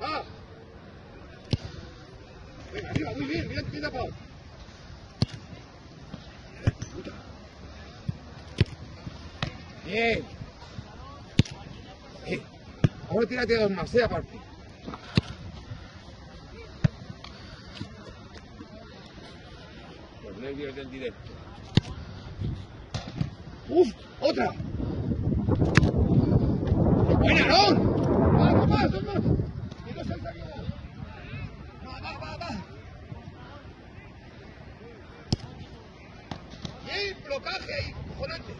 ¡Ah! Venga, arriba, muy bien, bien, bien tapado. Bien. Eh, Ahora tírate dos más, eh, aparte. Los nervios del directo. ¡Uf! ¡Otra! ¡Blocaje ahí! ¡Cojonante!